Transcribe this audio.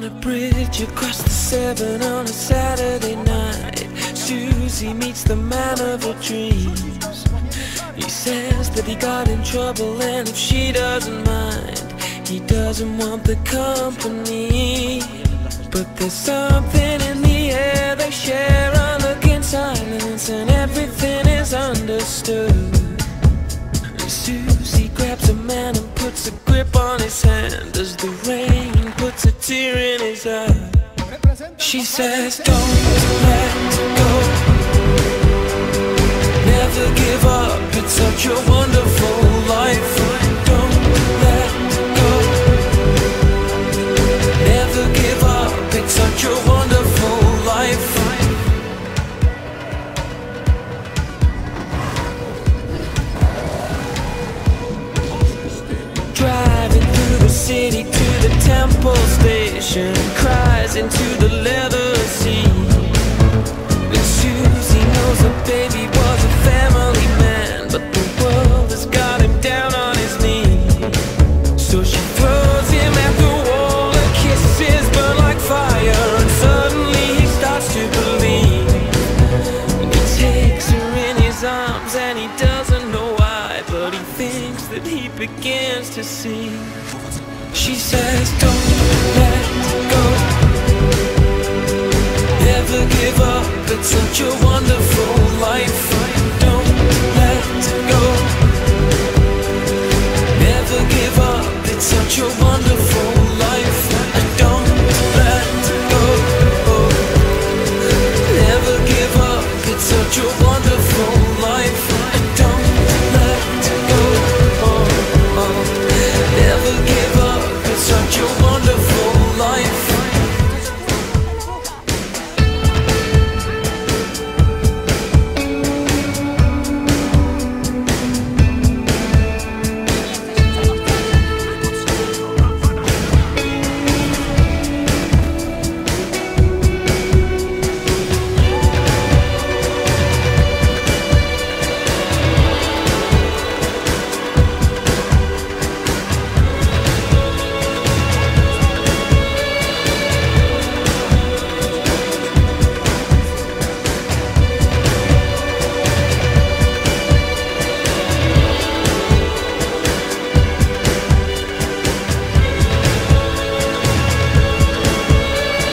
On a bridge across the Severn on a Saturday night, Susie meets the man of her dreams. He says that he got in trouble and if she doesn't mind, he doesn't want the company. But there's something in the air they share tear in his eye. She says, Don't let go. Never give up. It's such a wonderful life. Don't let go. Never give up. It's such a wonderful life. Driving through the city to the temple station Cries into the leather seat. And Susie knows her baby was a family man But the world has got him down on his knees So she throws him at the wall Her kisses burn like fire And suddenly he starts to believe he takes her in his arms and he doesn't know why, but he thinks that he begins to see. She says, don't let go. Never give up, it's such a